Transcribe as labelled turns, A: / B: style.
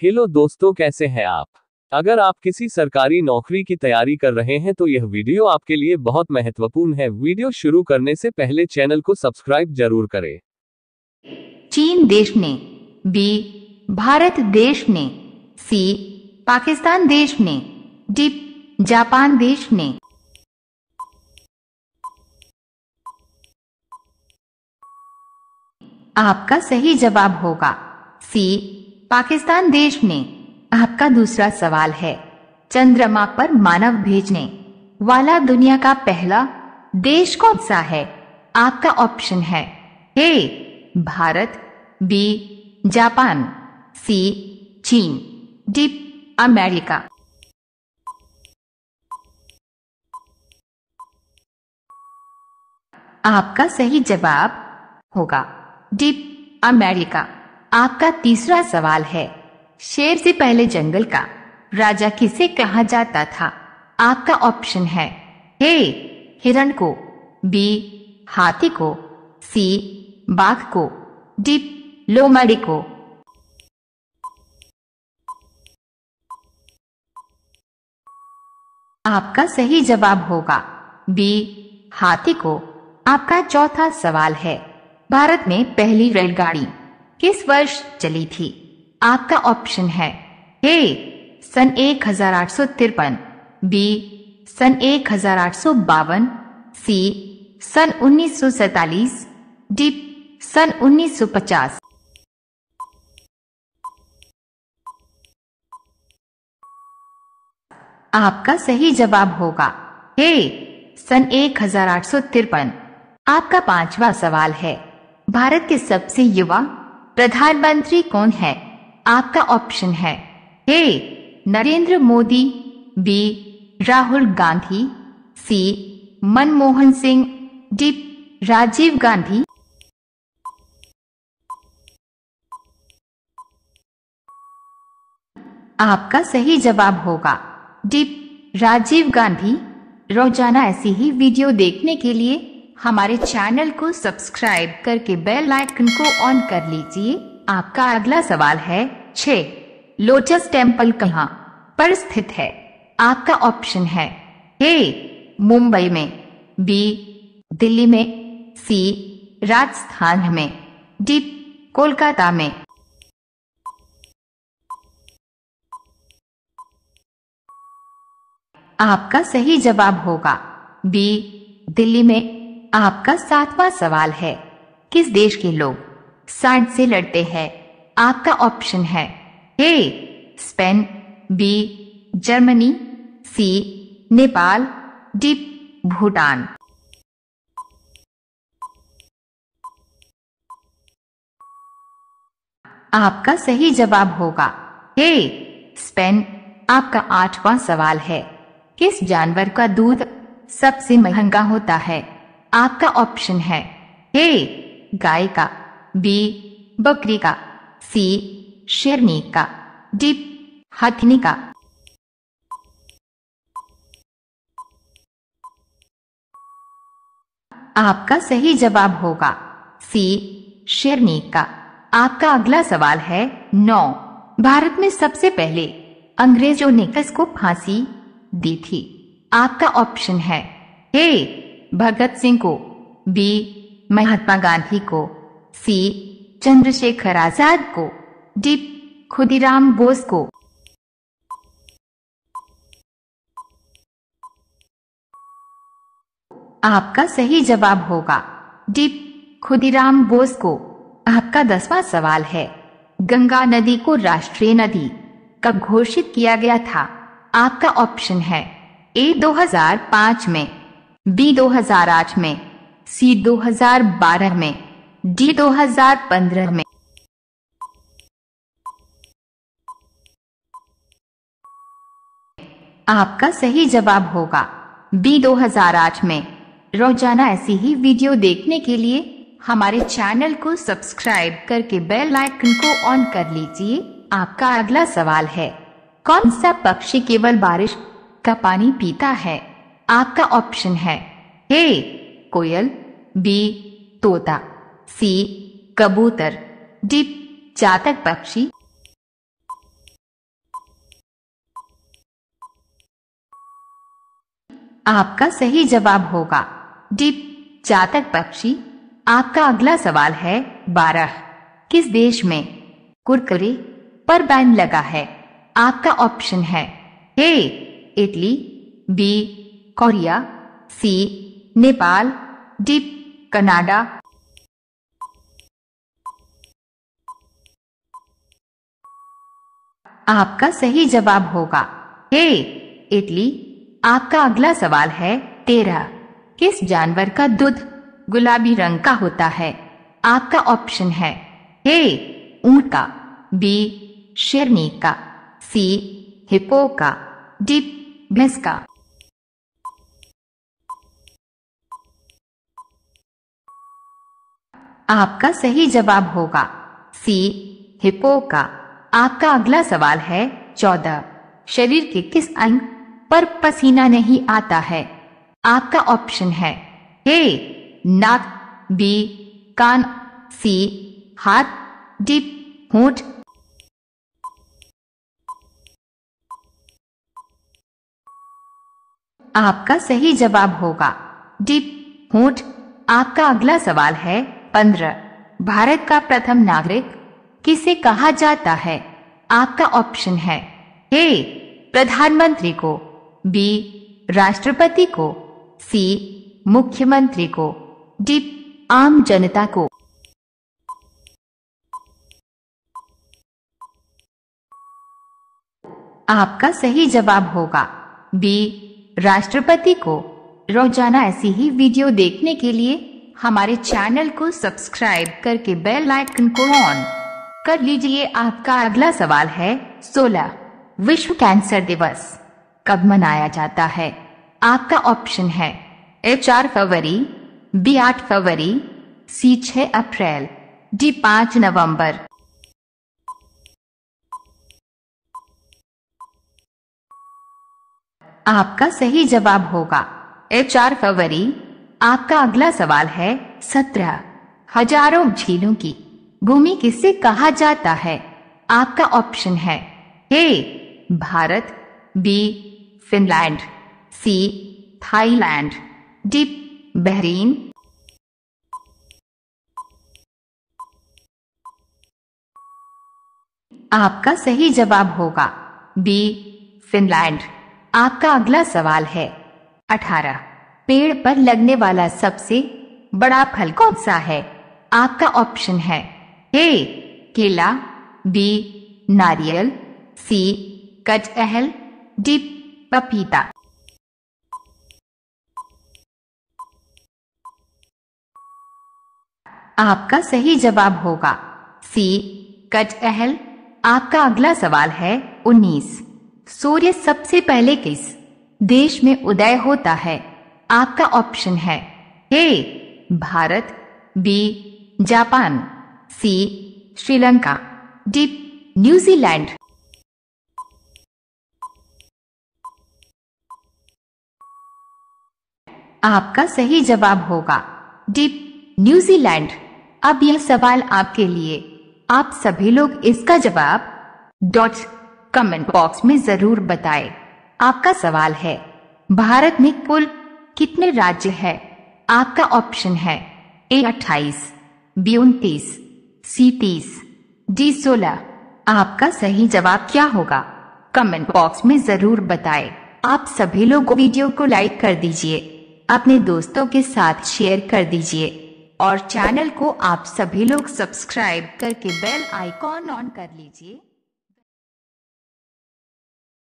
A: Hello दोस्तों, कैसे हैं आप? अगर आप किसी सरकारी नौकरी की तैयारी कर रहे हैं तो यह वीडियो आपके लिए बहुत महत्वपूर्ण है। वीडियो शुरू करने से पहले चैनल को सब्सक्राइब ज़रूर करें।
B: चीन देश ने, बी, भारत देश ने, सी, पाकिस्तान देश ने, डी, जापान देश ने। आपका सही जवाब होगा, सी पाकिस्तान देश ने आपका दूसरा सवाल है, चंद्रमा पर मानव भेजने वाला दुनिया का पहला देश कौन सा है? आपका ऑप्शन है A, Bharat, B, Japan, C, चीन, डी, अमेरिका। आपका सही जवाब होगा, डी, अमेरिका। आपका तीसरा सवाल है। शेर से पहले जंगल का। राजा किसे कहा जाता था? आपका ऑप्शन है। ए, हिरण को, बी, हाथी को, सी, बाघ को, डी, लोमड़ी को। आपका सही जवाब होगा। बी, हाथी को। आपका चौथा सवाल है। भारत में पहली रेलगाड़ी। किस वर्ष चली थी? आपका ऑप्शन है ए, सन एक हज़ार आठ सौ तिरपन, बी, सन एक हज़ार आठ सौ बावन, सी, सन उन्नीस सौ सैतालीस, डी, सन उन्नीस सौ पचास। आपका सही जवाब होगा ए, सन एक हज़ार आठ सौ तिरपन। आपका पांचवा सवाल है, भारत के सबसे युवा प्रधानमंत्री कौन है? आपका ऑप्शन है। A Narendra Modi B Rahul Gandhi C Manmohan Singh D Rajiv Gandhi. आपका सही जवाब होगा। डी राजीव गांधी। रोज़ाना ऐसी ही वीडियो देखने के लिए हमारे चैनल को सब्सक्राइब करके बेल आइकन को ऑन कर लीजिए। आपका अगला सवाल है, छ, लोटस टेंपल कहाँ पर स्थित है? आपका ऑप्शन है, ए, मुंबई में, बी, दिल्ली में, सी, राजस्थान में, डी, कोलकाता में। आपका सही जवाब होगा, बी, दिल्ली में। आपका सातवां सवाल है। किस देश के लोग सांड से लड़ते हैं? आपका ऑप्शन है A, Spain, B, Germany, C, Nepal, D, Bhutan. आपका सही जवाब होगा ए, स्पेन। आपका आठवां सवाल है। किस जानवर का दूध सबसे महँगा होता है? आपका ऑप्शन है ए गाय का बी बकरी का सी शेरनी का डी हथनी का आपका सही जवाब होगा सी शेरनी का आपका अगला सवाल है नौ। भारत में सबसे पहले अंग्रेज़ों ने किसको फांसी दी थी? आपका ऑप्शन है ए भगत सिंह को, बी, महात्मा गांधी को, सी, चंद्रशेखर आज़ाद को, डी, खुदीराम बोस को। आपका सही जवाब होगा। डी, खुदीराम बोस को। आपका दसवां सवाल है। गंगा नदी को राष्ट्रीय नदी कब घोषित किया गया था? आपका ऑप्शन है ए 2005 में। बी 2008 में, सी 2012 में, डी 2015 में। आपका सही जवाब होगा। बी 2008 में। रोज़ाना ऐसी ही वीडियो देखने के लिए हमारे चैनल को सब्सक्राइब करके बेल आइकन को ऑन कर लीजिए। आपका अगला सवाल है, कौन सा पक्षी केवल बारिश का पानी पीता है? आपका ऑप्शन है ए, कोयल, बी, तोता, सी, कबूतर, डी चातक पक्षी। आपका सही जवाब होगा। डी चातक पक्षी। आपका अगला सवाल है बारह। किस देश में कुरकुरे पर बैन लगा है? आपका ऑप्शन है A, Italy, B Korea, C, Nepal, D, Canada. आपका सही जवाब होगा। ए इटली, आपका अगला सवाल है तेरह किस जानवर का दूध गुलाबी रंग का होता है? आपका ऑप्शन है ए ऊँट का, बी, शेरनी का, सी हिपो का, डी, भैंस का। आपका सही जवाब होगा। सी हिपो का। आपका अगला सवाल है, चौदह। शरीर के किस अंग पर पसीना नहीं आता है? आपका ऑप्शन है, ए, नाक, बी, कान, सी, हाथ, डी, होठ। आपका सही जवाब होगा, डी, होठ। आपका अगला सवाल है पंद्रह। भारत का प्रथम नागरिक किसे कहा जाता है? आपका ऑप्शन है ए, प्रधानमंत्री को, बी, राष्ट्रपति को, सी, मुख्यमंत्री को, डी, आम जनता को। आपका सही जवाब होगा। बी, राष्ट्रपति को। रोज़ाना ऐसी ही वीडियो देखने के लिए हमारे चैनल को सब्सक्राइब करके बेल आइकन को ऑन कर लीजिए। आपका अगला सवाल है 16 विश्व कैंसर दिवस कब मनाया जाता है? आपका ऑप्शन है ए चार फरवरी, बी आठ फरवरी, सी छह अप्रैल, डी पाँच नवंबर। आपका सही जवाब होगा ए चार फरवरी आपका अगला सवाल है सत्रह। हज़ारों झीलों की। भूमि किसे कहा जाता है? आपका ऑप्शन है A, Bharat, B, Finland, C, Thailand. D Bahrain. आपका सही जवाब होगा बी, फिनलैंड। आपका अगला सवाल है अठारह। पेड़ पर लगने वाला सबसे बड़ा फल कौन सा है? आपका ऑप्शन है ए, केला, बी, नारियल, सी कटहल डी, पपीता। आपका सही जवाब होगा सी कटहल आपका अगला सवाल है 19 सूर्य सबसे पहले किस देश में उदय होता है? आपका ऑप्शन है। A, Bharat, B, Japan, C, Sri Lanka, D, New Zealand. आपका सही जवाब होगा। D, New Zealand. अब यह सवाल आपके लिए। आप सभी लोग इसका जवाब डॉट कमेंट बॉक्स में ज़रूर बताएँ। आपका सवाल है, भारत में कुल कितने राज्य है? आपका ऑप्शन है ए अट्ठाईस बी उनतीस सी तीस डी सोलह। आपका सही जवाब क्या होगा? कमेंट बॉक्स में ज़रूर बताएँ। आप सभी लोग वीडियो को लाइक कर दीजिए। अपने दोस्तों के साथ शेयर कर दीजिए। और चैनल को आप सभी लोग सब्सक्राइब करके बेल आइकॉन ऑन कर लीजिए।